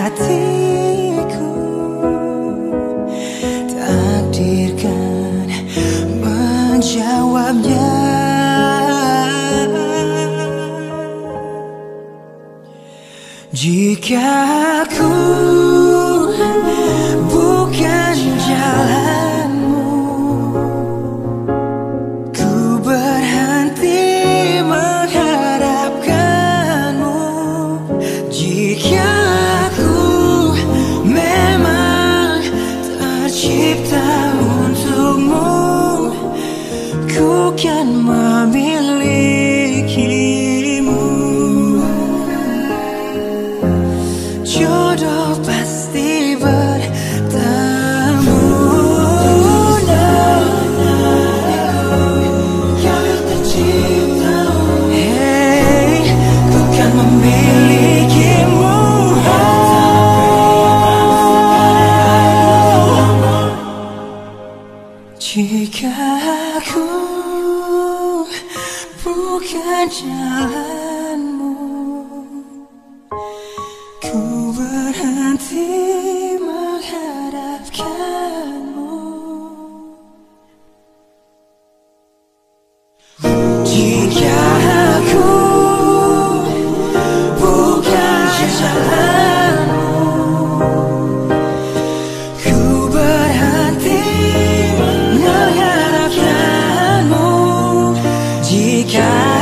hatiku Takdirkan menjawabnya. Jika aku I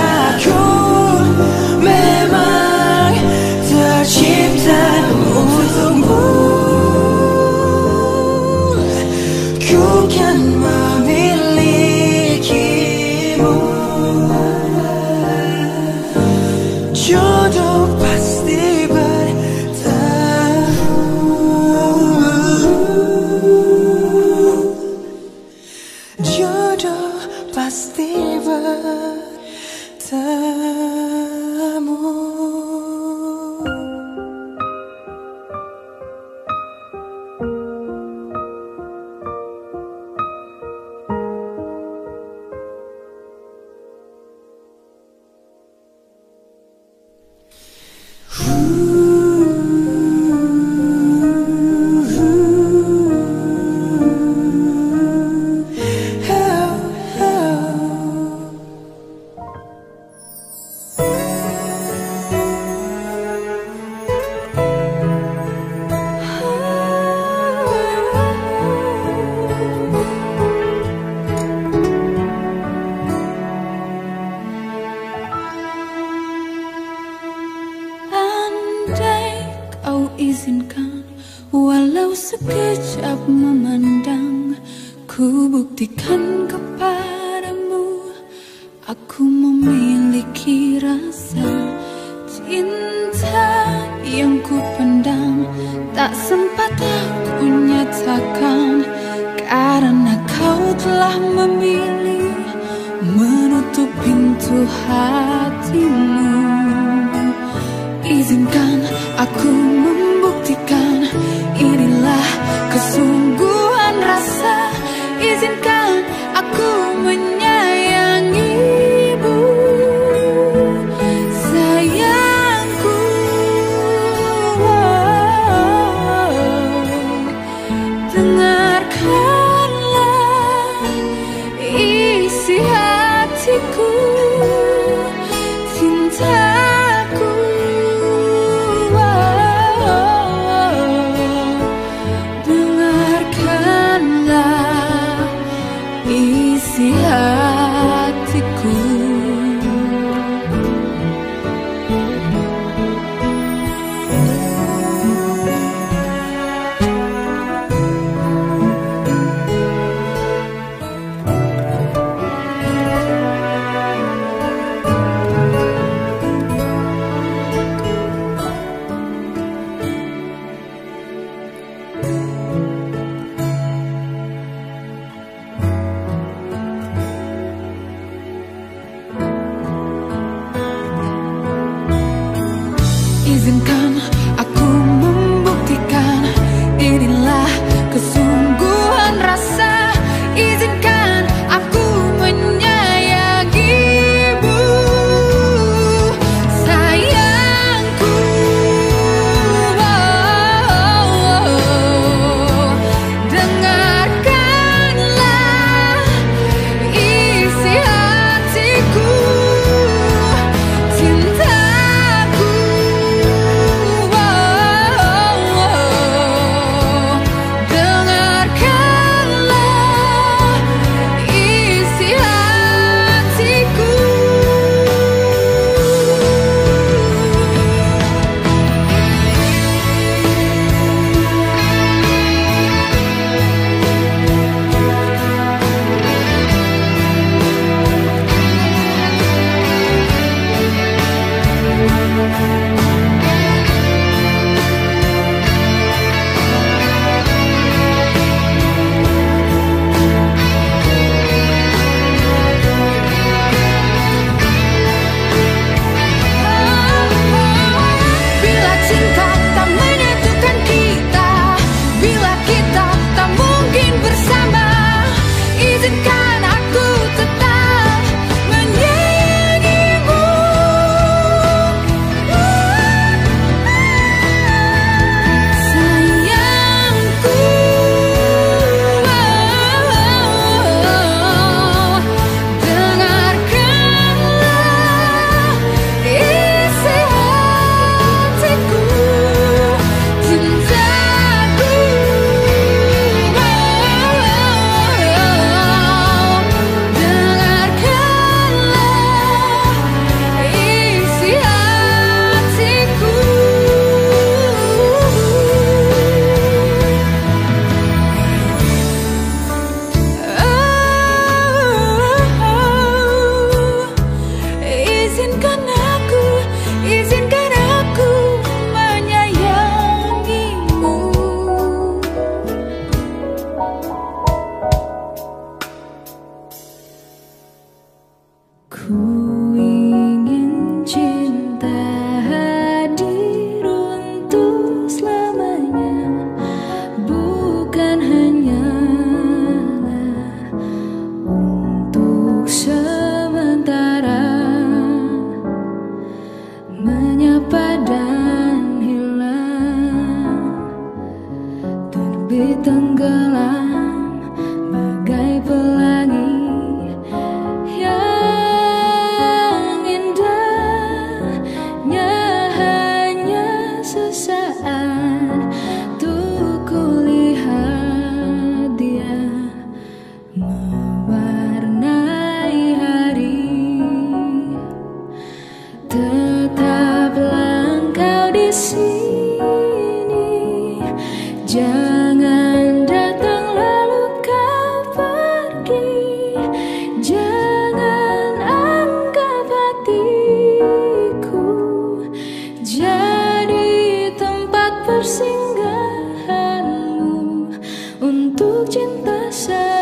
Karena kau telah memilih Menutup pintu hatimu. Izinkan aku cinta sesaat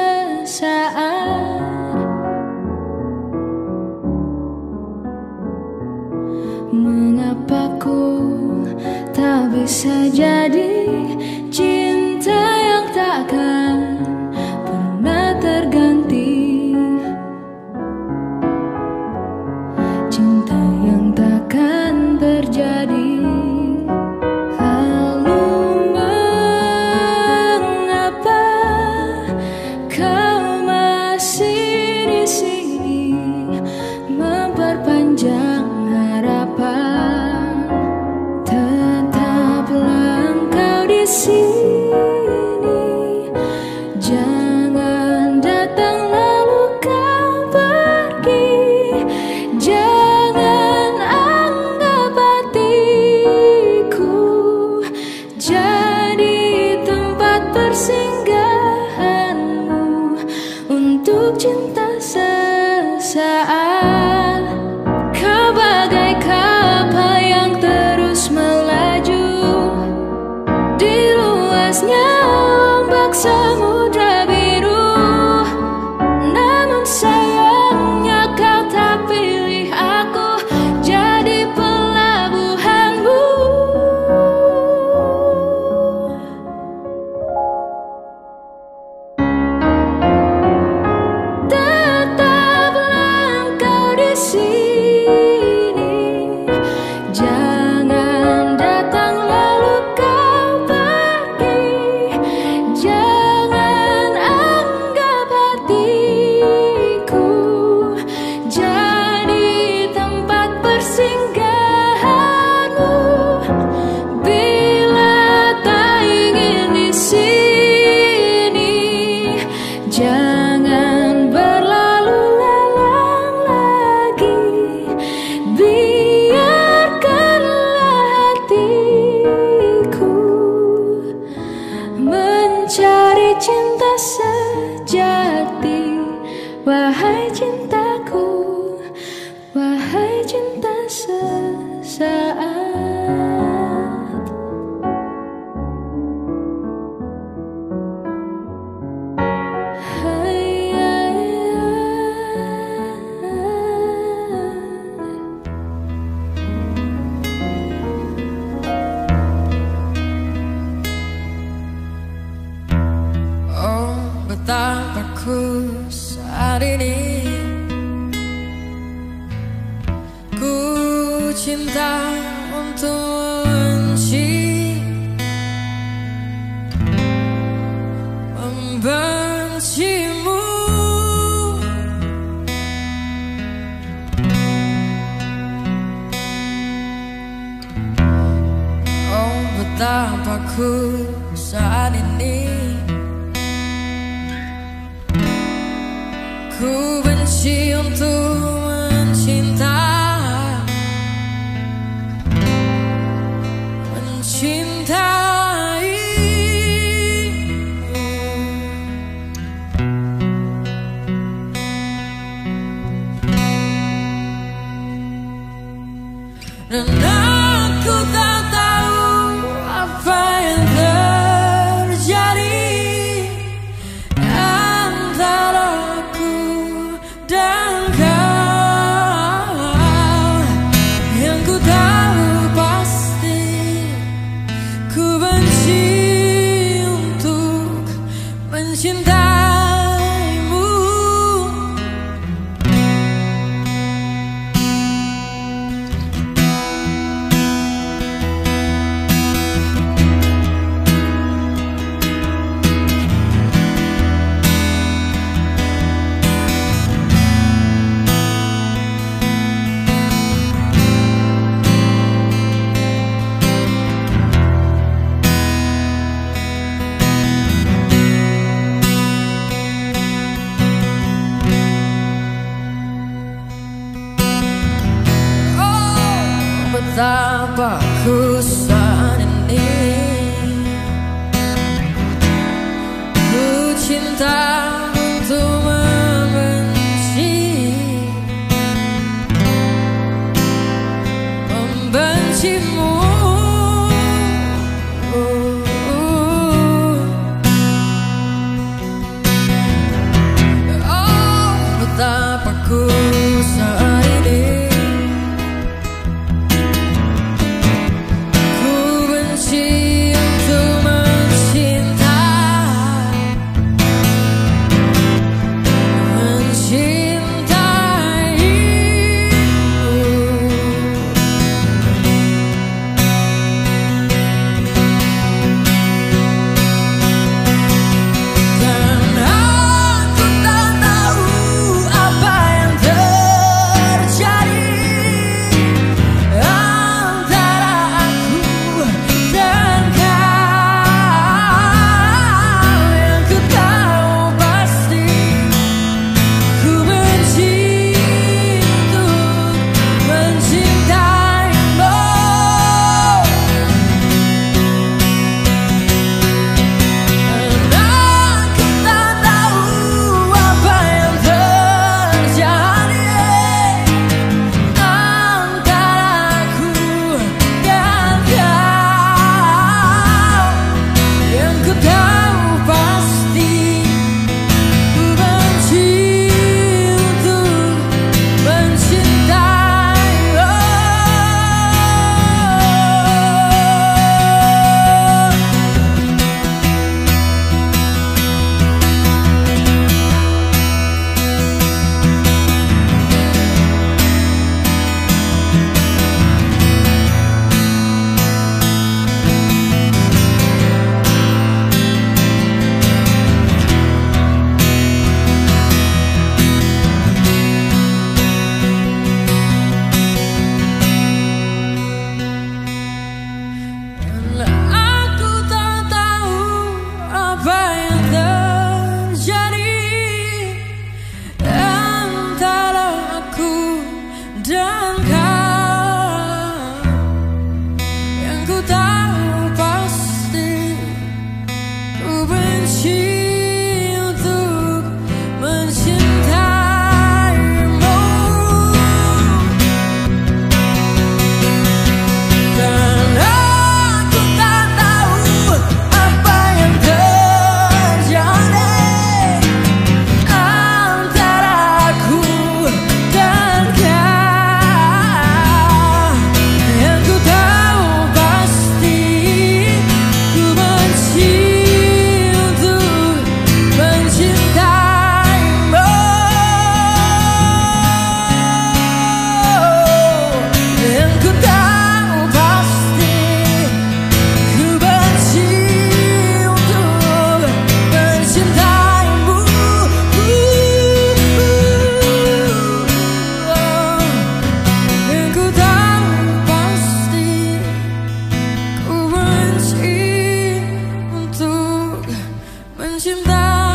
Ku benci untuk andar.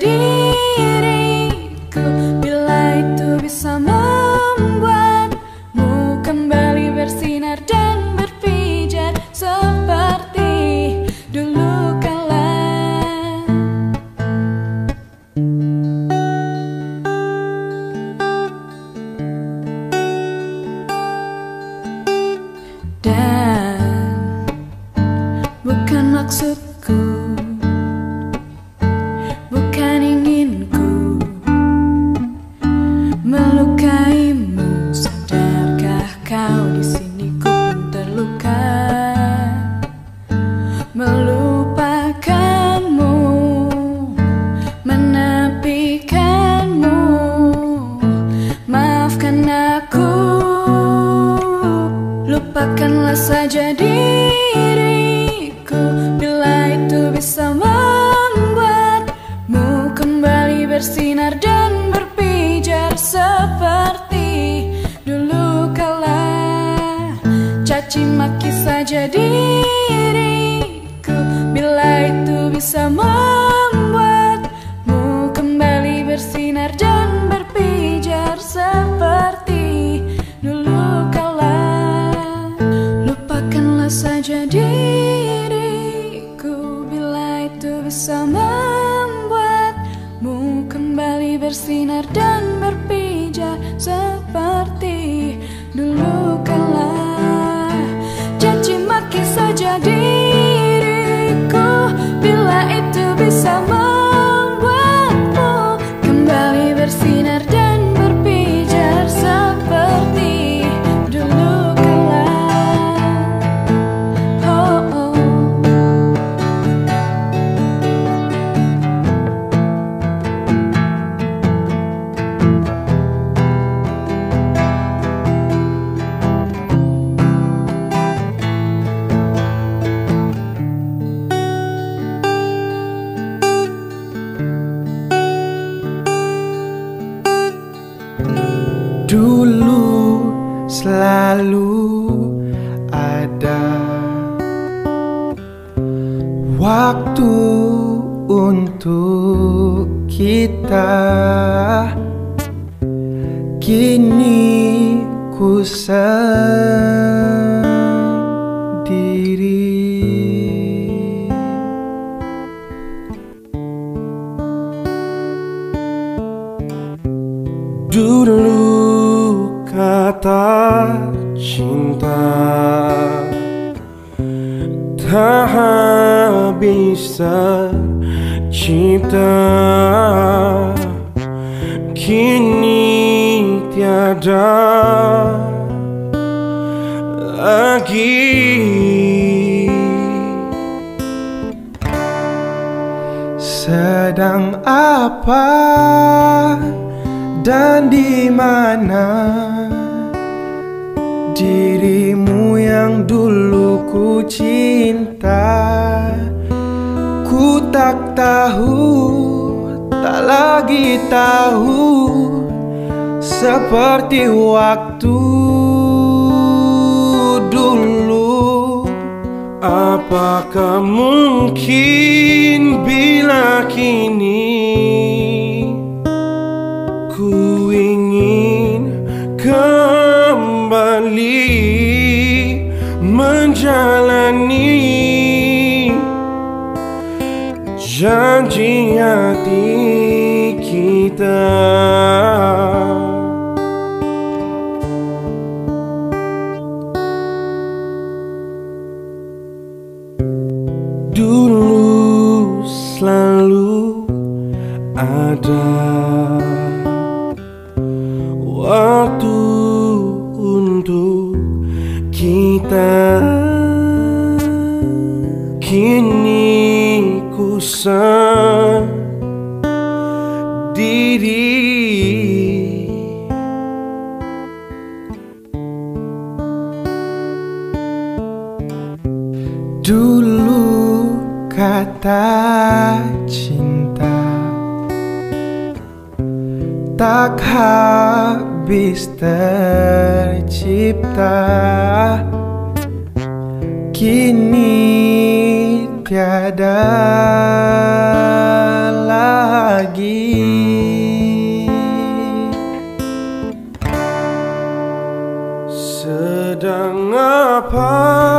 diri bersinar dan berpindah. sedang apa dan di mana? Dirimu yang dulu ku cinta ku tak tahu tak lagi tahu seperti waktu Apakah mungkin bila kini Ku ingin kembali menjalani janji hati kita ada waktu untuk kita. Kini ku sendiri Dulu kata Tak habis tercipta. Kini tiada lagi. Sedang apa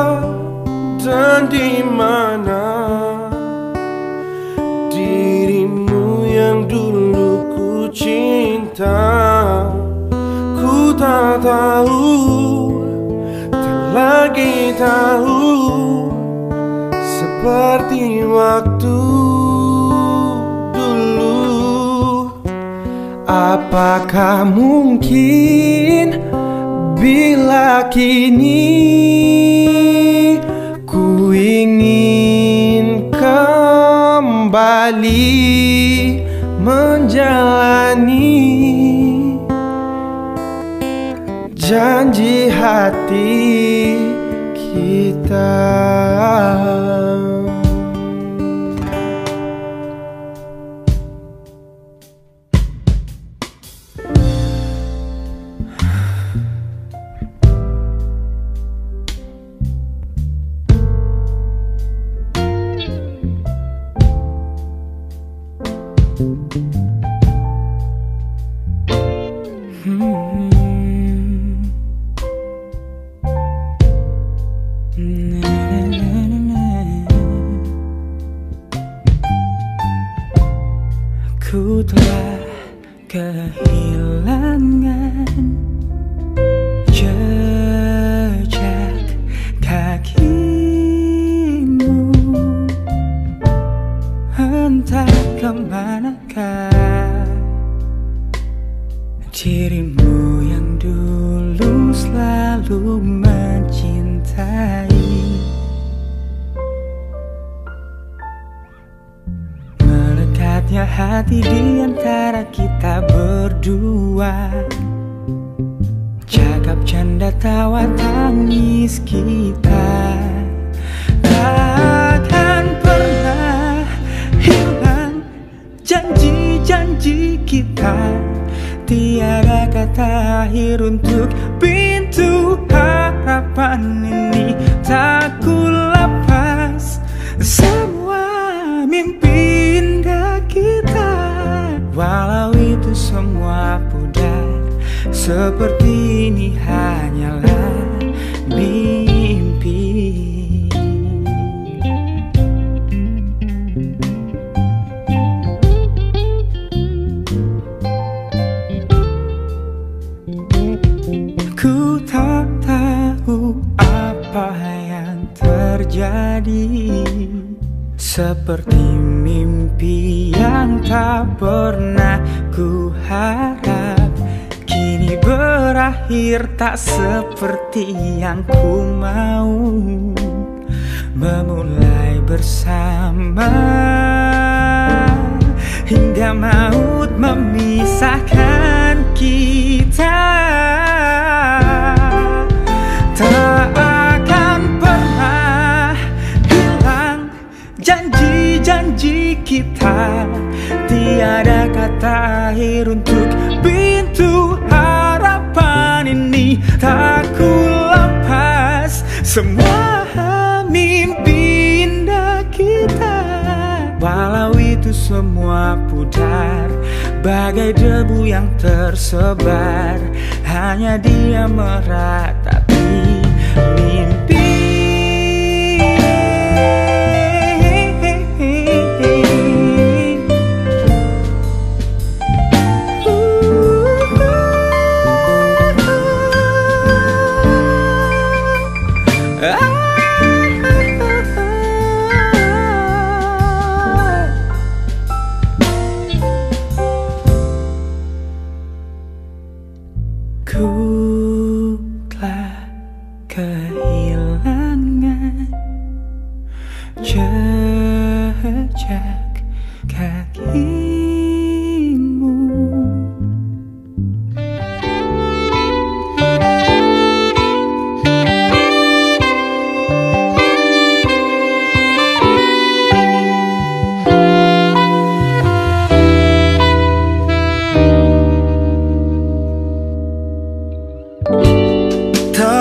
tahu Seperti waktu dulu. Apakah mungkin Bila kini Ku ingin kembali menjalani janji hati kita. Ku telah kehilangan hati di antara kita berdua. Cakap canda tawa tangis kita. Takkan pernah hilang janji-janji kita. Tiada kata akhir untuk pintu harapan ini. Tak ku Seperti ini hanyalah mimpi. Ku tak tahu apa yang terjadi. Seperti mimpi yang tak pernah ku harap berakhir tak seperti yang ku mau. Memulai bersama Hingga maut memisahkan kita. Tak akan pernah hilang janji-janji kita. Tiada kata akhir untuk bisa tak ku lepas. Semua mimpi indah kita. Walau itu semua pudar Bagai debu yang tersebar Hanya dia merata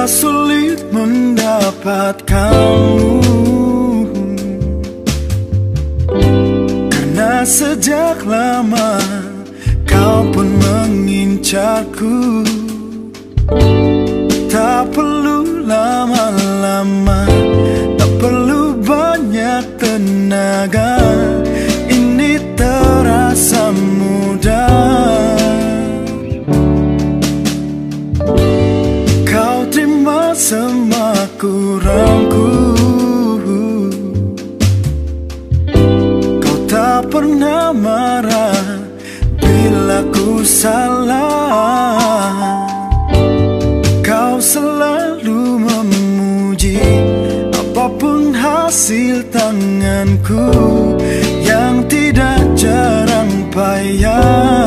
Sulit sulit mendapatkanmu Karena sejak lama kau pun mengincarku Tak perlu lama-lama Tak perlu banyak tenaga. salah. Kau selalu memuji Apa pun hasil tanganku Yang tidak jarang payah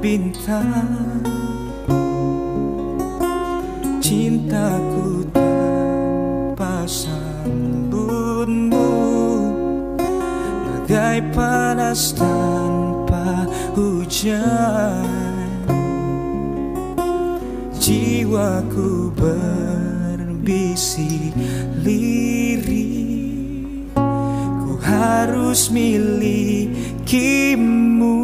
bintang. Cintaku tanpa sambutmu. Bagai panas tanpa hujan. Jiwaku berbisi lirik Ku harus milikimu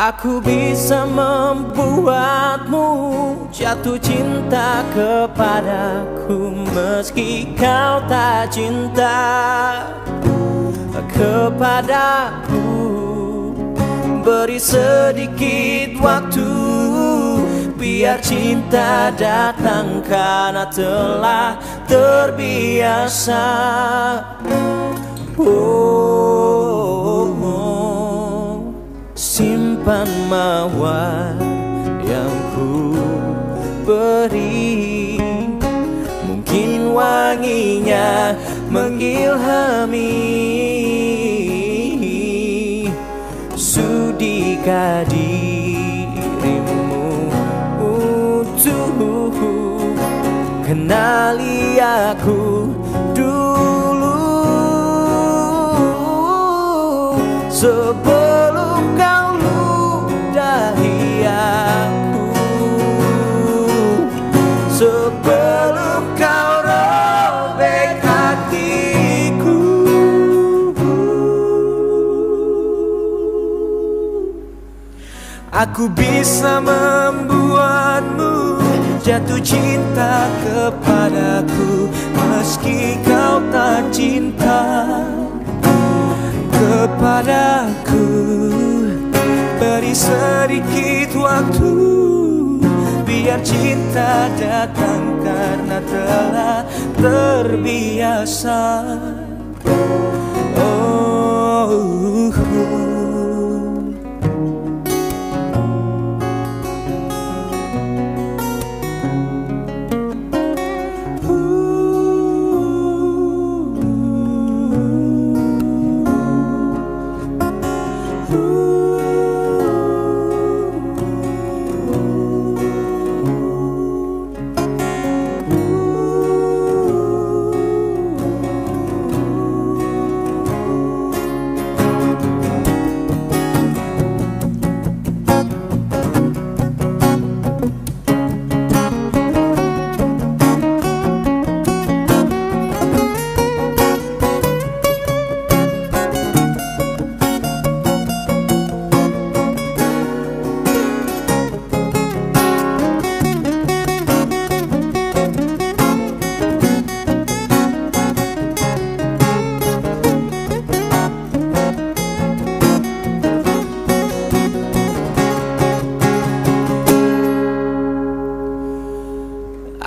Aku bisa membuatmu jatuh cinta kepadaku Meski kau tak cinta kepadaku. Beri sedikit waktu Biar cinta datang karena telah terbiasa. Oh, Simpan mawar yang ku beri. Mungkin wanginya mengilhami. Sudikah dirimu untuk kenali aku dulu. Sebelum Sebelum kau robek hatiku. Aku bisa membuatmu jatuh cinta kepadaku Meski kau tak cinta kepadaku. Beri sedikit waktu Biar cinta datang karena telah terbiasa. Oh,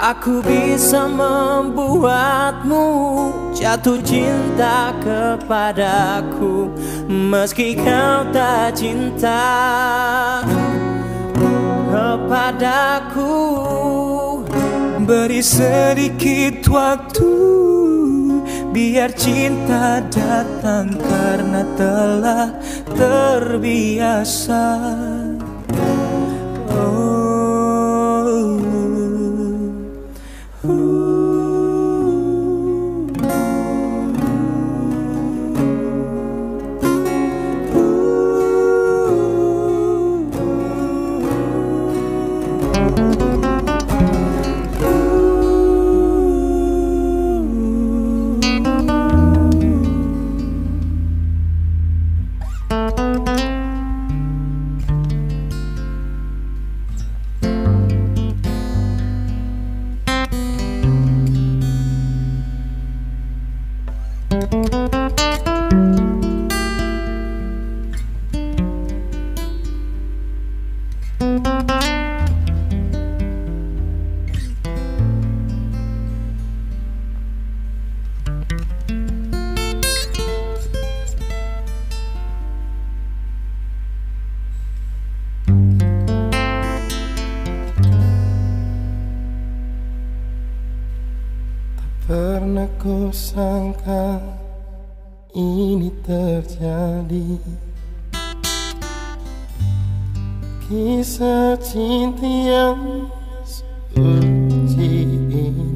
Aku bisa membuatmu jatuh cinta kepadaku Meski kau tak cinta kepadaku. Beri sedikit waktu Biar cinta datang karena telah terbiasa sangka ini terjadi? Kisah cinta yang suci ini.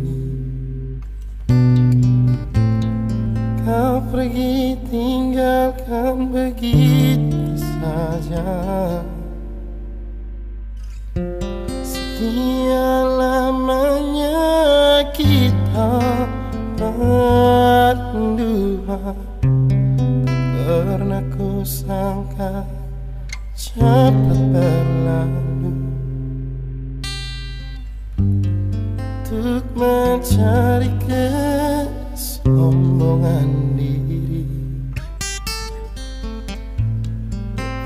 Kau pergi tinggalkan begitu saja sangka cepat berlalu. Untuk mencari kesombongan diri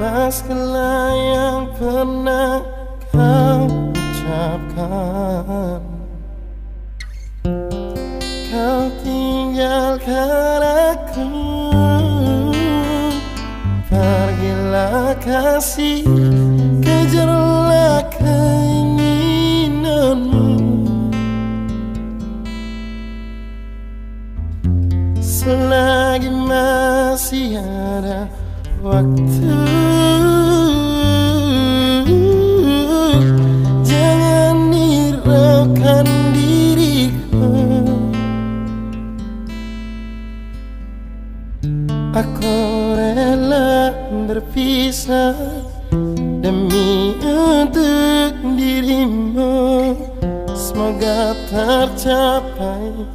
Lepaskanlah yang pernah kau ucapkan. Kau tinggalkan kasih Kejarlah keinginanmu. Selagi masih ada dirimu Semoga tercapai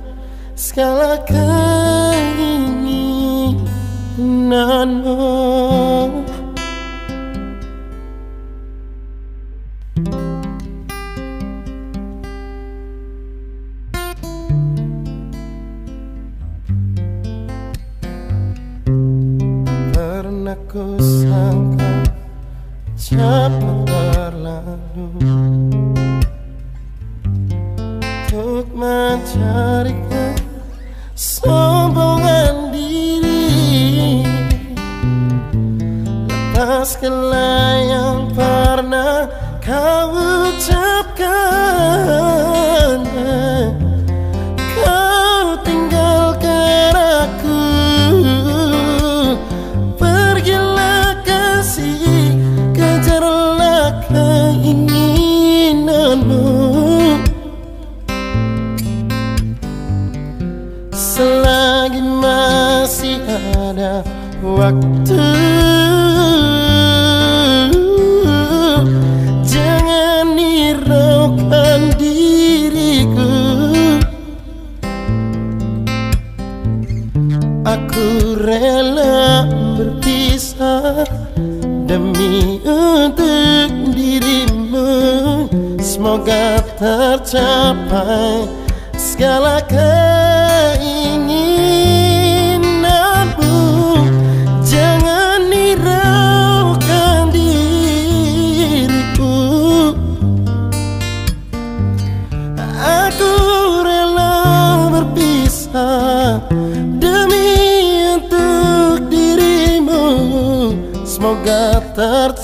Segala keinginanmu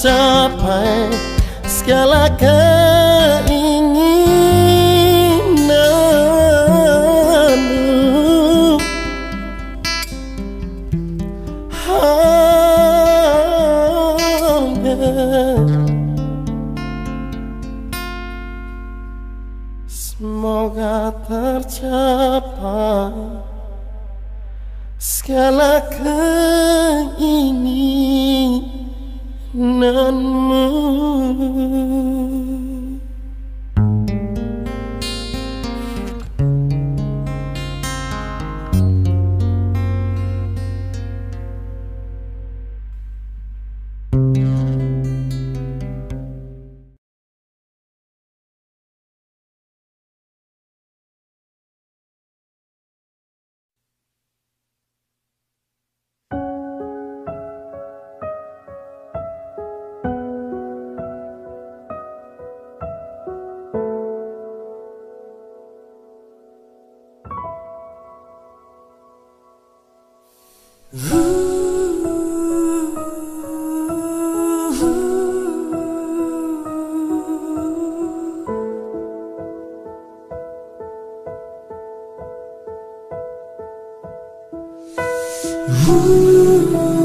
tercapai Ooh.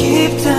Tercipta